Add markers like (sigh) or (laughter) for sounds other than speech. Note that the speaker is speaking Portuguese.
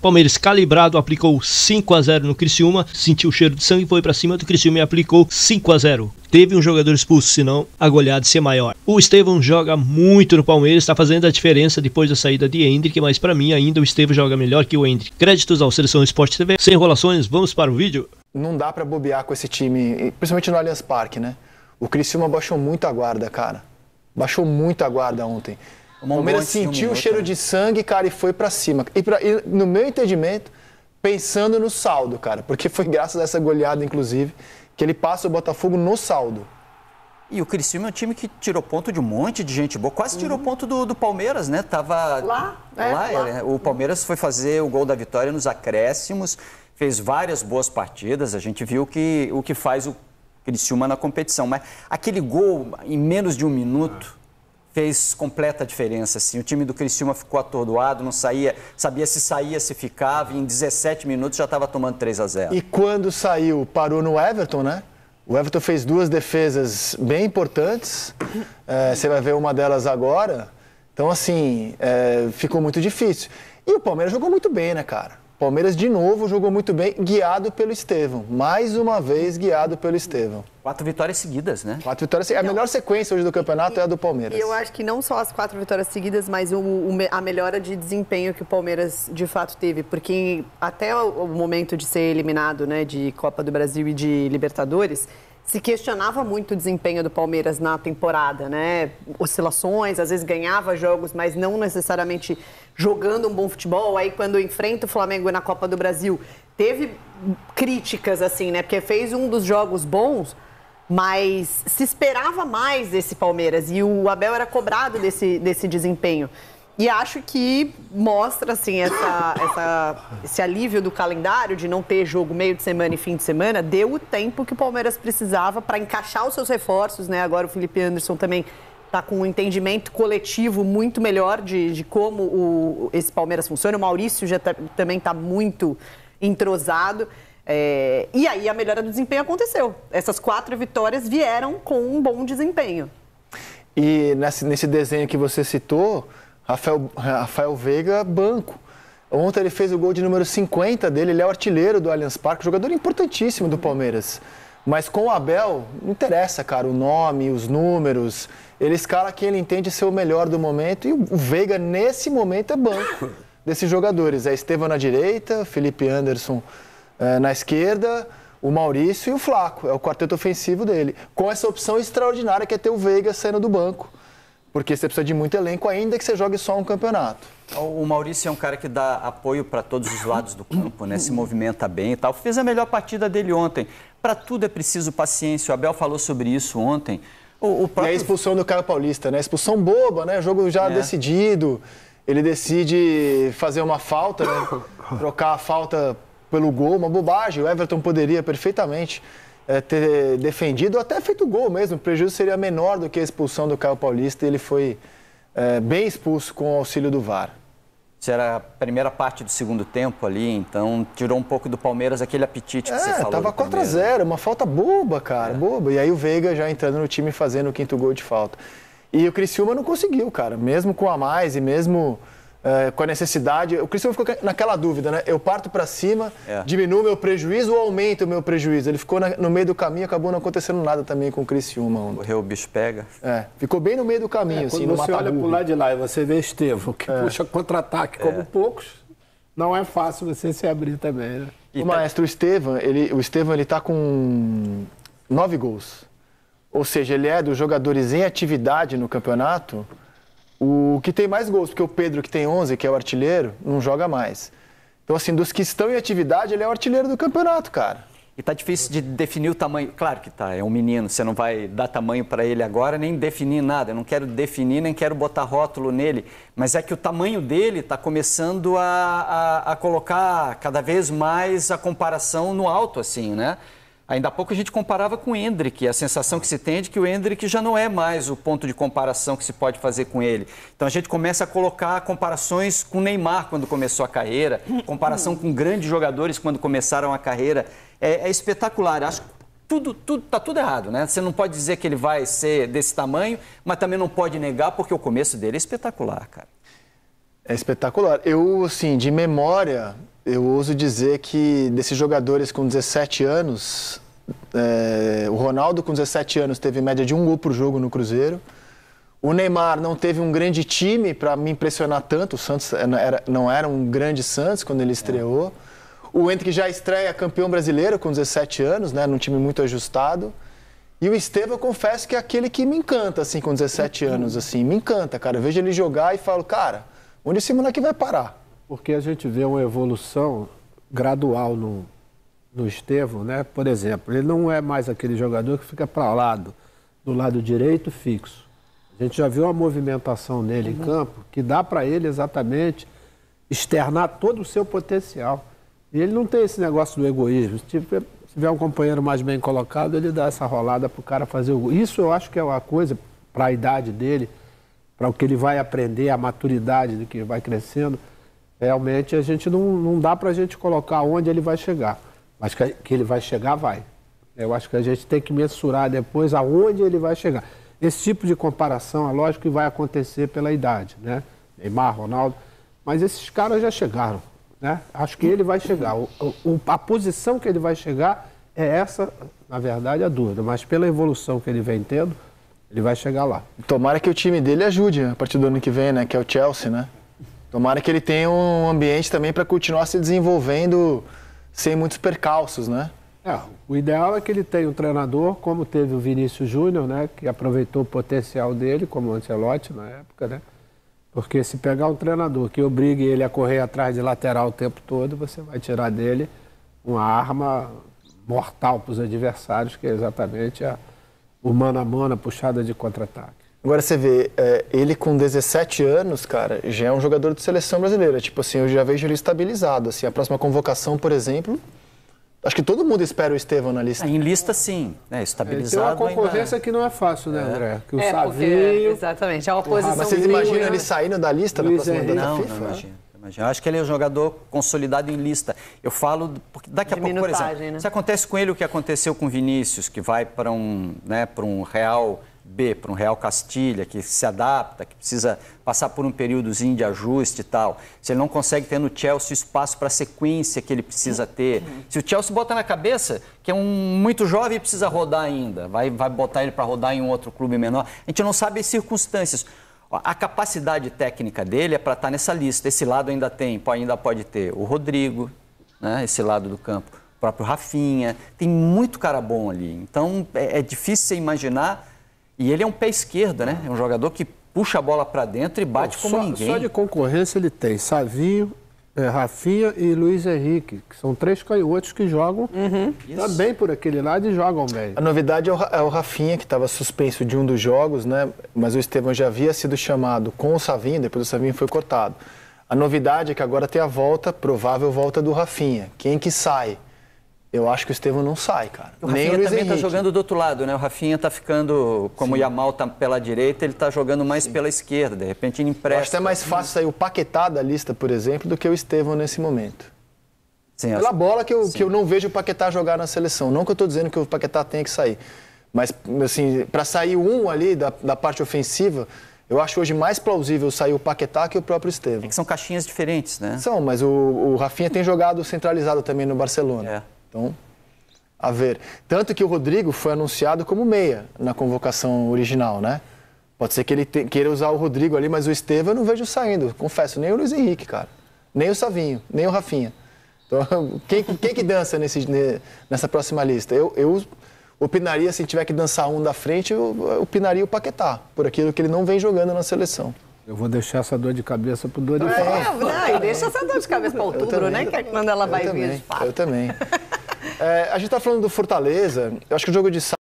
Palmeiras calibrado aplicou 5 a 0 no Criciúma, sentiu o cheiro de sangue, foi para cima do Criciúma e aplicou 5 a 0 teve um jogador expulso, senão a goleada ser maior. O Estevão joga muito no Palmeiras, está fazendo a diferença depois da saída de Hendrick, mas para mim ainda o Estevão joga melhor que o Hendrick. Créditos ao Seleção Esporte TV. Sem enrolações, vamos para o vídeo? Não dá para bobear com esse time, principalmente no Allianz Parque, né? O Criciúma baixou muito a guarda, cara. Baixou muito a guarda ontem. O Palmeiras sentiu o cheiro de sangue, cara, e foi para cima. E, pra, e, no meu entendimento, pensando no saldo, cara, porque foi graças a essa goleada, inclusive, que ele passa o Botafogo no saldo. E o Criciúma é um time que tirou ponto de um monte de gente boa. Quase tirou uhum. ponto do, do, Palmeiras, né? Tava lá, é, lá, lá. É, o Palmeiras foi fazer o gol da vitória nos acréscimos, fez várias boas partidas. A gente viu que, o que faz o Criciúma na competição. Mas aquele gol em menos de um minuto fez completa diferença. Assim. O time do Criciúma ficou atordoado, não saía, sabia se saía, se ficava, e em 17 minutos já estava tomando 3 a 0 E quando saiu, parou no Everton, né? O Everton fez duas defesas bem importantes. É, você vai ver uma delas agora. Então, assim, é, ficou muito difícil. E o Palmeiras jogou muito bem, né, cara? Palmeiras de novo jogou muito bem, guiado pelo Estevão. Mais uma vez guiado pelo Estevão. Quatro vitórias seguidas, né? Quatro vitórias seguidas. A melhor sequência hoje do campeonato e, é a do Palmeiras. E eu acho que não só as quatro vitórias seguidas, mas o, o, a melhora de desempenho que o Palmeiras de fato teve. Porque até o, o momento de ser eliminado né, de Copa do Brasil e de Libertadores, se questionava muito o desempenho do Palmeiras na temporada, né? Oscilações, às vezes ganhava jogos, mas não necessariamente jogando um bom futebol. Aí quando enfrenta o Flamengo na Copa do Brasil, teve críticas assim, né? Porque fez um dos jogos bons, mas se esperava mais desse Palmeiras e o Abel era cobrado desse, desse desempenho. E acho que mostra assim essa, (coughs) essa, esse alívio do calendário de não ter jogo meio de semana e fim de semana, deu o tempo que o Palmeiras precisava para encaixar os seus reforços, né? Agora o Felipe Anderson também está com um entendimento coletivo muito melhor de, de como o, esse Palmeiras funciona. O Maurício já tá, também está muito entrosado. É, e aí a melhora do desempenho aconteceu. Essas quatro vitórias vieram com um bom desempenho. E nesse, nesse desenho que você citou, Rafael, Rafael Veiga, banco. Ontem ele fez o gol de número 50 dele, ele é o artilheiro do Allianz Parque, jogador importantíssimo do Palmeiras. Mas com o Abel, não interessa, cara, o nome, os números. Ele escala quem ele entende ser o melhor do momento e o Veiga, nesse momento, é banco (coughs) desses jogadores. É Estevam na direita, Felipe Anderson é, na esquerda, o Maurício e o Flaco. É o quarteto ofensivo dele. Com essa opção extraordinária que é ter o Veiga saindo do banco porque você precisa de muito elenco, ainda que você jogue só um campeonato. O Maurício é um cara que dá apoio para todos os lados do campo, né? se movimenta bem e tal. Fez a melhor partida dele ontem. Para tudo é preciso paciência. O Abel falou sobre isso ontem. O, o próprio... E a expulsão do Caio Paulista, né? Expulsão boba, né? Jogo já é. decidido. Ele decide fazer uma falta, né? trocar a falta pelo gol, uma bobagem. O Everton poderia perfeitamente é, ter defendido, ou até feito gol mesmo. O prejuízo seria menor do que a expulsão do Caio Paulista e ele foi é, bem expulso com o auxílio do VAR. Isso era a primeira parte do segundo tempo ali, então tirou um pouco do Palmeiras aquele apetite que é, você falou. Tava 4 a 0 uma falta boba, cara, é. boba. E aí o Veiga já entrando no time fazendo o quinto gol de falta. E o Criciúma não conseguiu, cara, mesmo com a mais e mesmo é, com a necessidade. O Cristiano ficou naquela dúvida, né? Eu parto para cima, é. diminuo meu prejuízo ou aumento o meu prejuízo? Ele ficou na, no meio do caminho, acabou não acontecendo nada também com o Criciúma. Correu, o bicho pega. É, ficou bem no meio do caminho, é, assim, quando você olha para o lado de lá e você vê Estevão, que é. puxa contra-ataque como é. poucos, não é fácil você se abrir também, né? O tá... maestro Estevam, ele, o Estevam, ele tá com nove gols. Ou seja, ele é dos jogadores em atividade no campeonato o que tem mais gols, porque o Pedro, que tem 11, que é o artilheiro, não joga mais. Então, assim, dos que estão em atividade, ele é o artilheiro do campeonato, cara. E tá difícil de definir o tamanho. Claro que tá, é um menino, você não vai dar tamanho para ele agora, nem definir nada. Eu não quero definir, nem quero botar rótulo nele. Mas é que o tamanho dele está começando a, a, a colocar cada vez mais a comparação no alto, assim, né? Ainda há pouco a gente comparava com o Hendrick, a sensação que se tem é de que o Hendrick já não é mais o ponto de comparação que se pode fazer com ele. Então a gente começa a colocar comparações com Neymar quando começou a carreira, comparação com grandes jogadores quando começaram a carreira. É, é espetacular. Acho que tudo, tudo, tá tudo errado, né? Você não pode dizer que ele vai ser desse tamanho, mas também não pode negar porque o começo dele é espetacular, cara. É espetacular. Eu, assim, de memória, eu ouso dizer que desses jogadores com 17 anos, é, o Ronaldo com 17 anos teve média de um gol por jogo no Cruzeiro. O Neymar não teve um grande time para me impressionar tanto. O Santos era, não era um grande Santos quando ele estreou. O Henrique já estreia campeão brasileiro com 17 anos, né, num time muito ajustado. E o Estevam, eu confesso que é aquele que me encanta, assim, com 17 anos, assim, me encanta, cara. Eu vejo ele jogar e falo, cara, onde esse moleque vai parar? Porque a gente vê uma evolução gradual no, no Estevam, né? Por exemplo, ele não é mais aquele jogador que fica para lado, do lado direito fixo. A gente já viu uma movimentação nele uhum. em campo que dá para ele exatamente externar todo o seu potencial. E ele não tem esse negócio do egoísmo. Tipo, se tiver um companheiro mais bem colocado, ele dá essa rolada para o cara fazer o gol. Isso eu acho que é uma coisa para a idade dele, para o que ele vai aprender, a maturidade do que vai crescendo. Realmente a gente não, não dá para a gente colocar onde ele vai chegar. Mas que, que ele vai chegar, vai. Eu acho que a gente tem que mensurar depois aonde ele vai chegar. Esse tipo de comparação, é lógico que vai acontecer pela idade, né? Neymar, Ronaldo. Mas esses caras já chegaram. Né? Acho que ele vai chegar. O, o, a posição que ele vai chegar é essa, na verdade, a dúvida. Mas pela evolução que ele vem tendo, ele vai chegar lá. Tomara que o time dele ajude a partir do ano que vem, né? Que é o Chelsea, né? Tomara que ele tenha um ambiente também para continuar se desenvolvendo sem muitos percalços, né? É, o ideal é que ele tenha um treinador, como teve o Vinícius Júnior, né? Que aproveitou o potencial dele, como o Ancelotti na época, né? Porque se pegar um treinador que obrigue ele a correr atrás de lateral o tempo todo, você vai tirar dele uma arma mortal para os adversários, que é exatamente a, o mano a mano, a puxada de contra-ataque. Agora você vê, é, ele com 17 anos, cara, já é um jogador de seleção brasileira. Tipo assim, eu já vejo ele estabilizado. Assim, a próxima convocação, por exemplo, Acho que todo mundo espera o Estevão na lista. Em lista, sim. Né? Estabilizado. É, tem uma concorrência ainda... que não é fácil, né, é. André? Que o é, Savinho... Porque, exatamente. A oposição. Mas vocês imaginam ele saindo da lista Luiz na próxima data não, FIFA? Não, imagino. imagino. Acho que ele é um jogador consolidado em lista. Eu falo, porque daqui a pouco, por exemplo, né? se acontece com ele o que aconteceu com o Vinícius, que vai para um, né, para um Real B, para um Real Castilha, que se adapta, que precisa passar por um períodozinho de ajuste e tal. Se ele não consegue ter no Chelsea espaço para a sequência que ele precisa ter. Se o Chelsea bota na cabeça que é um muito jovem e precisa rodar ainda, vai, vai botar ele para rodar em um outro clube menor. A gente não sabe as circunstâncias. A capacidade técnica dele é para estar tá nessa lista. Esse lado ainda tem, ainda pode ter o Rodrigo, né, esse lado do campo, o próprio Rafinha. Tem muito cara bom ali. Então é, é difícil você imaginar e ele é um pé esquerdo, né? É um jogador que puxa a bola para dentro e bate como só, ninguém. Só de concorrência ele tem Savinho, é, Rafinha e Luiz Henrique, que são três canhotos que jogam uhum. também por aquele lado e jogam bem. A novidade é o, é o Rafinha, que estava suspenso de um dos jogos, né? Mas o Estevão já havia sido chamado com o Savinho, depois o Savinho foi cortado. A novidade é que agora tem a volta, provável volta do Rafinha. Quem que sai? Eu acho que o Estevão não sai, cara. O Nem Rafinha o Luiz também está jogando do outro lado, né? O Rafinha está ficando, como Sim. o Yamal está pela direita, ele está jogando mais Sim. pela esquerda. De repente ele empresta. Eu acho até mais fácil sair o Paquetá da lista, por exemplo, do que o Estevão nesse momento. Sim, Pela acho... bola que eu, que eu não vejo o Paquetá jogar na seleção. Não que eu estou dizendo que o Paquetá tenha que sair. Mas, assim, para sair um ali da, da parte ofensiva, eu acho hoje mais plausível sair o Paquetá que o próprio Estevão. É que são caixinhas diferentes, né? São, mas o, o Rafinha tem jogado centralizado também no Barcelona. É. Então, a ver. Tanto que o Rodrigo foi anunciado como meia na convocação original, né? Pode ser que ele te, queira usar o Rodrigo ali, mas o Estevam eu não vejo saindo, confesso, nem o Luiz Henrique, cara. Nem o Savinho, nem o Rafinha. Então, (laughs) quem, quem que dança nesse, nessa próxima lista? Eu, eu opinaria, se tiver que dançar um da frente, eu opinaria o Paquetá, por aquilo que ele não vem jogando na seleção. Eu vou deixar essa dor de cabeça pro Dorival. É, não, e deixa essa dor de cabeça para outubro, né? Que é quando ela vai também, vir de fato. Eu também. (laughs) É, a gente está falando do Fortaleza. Eu acho que o jogo de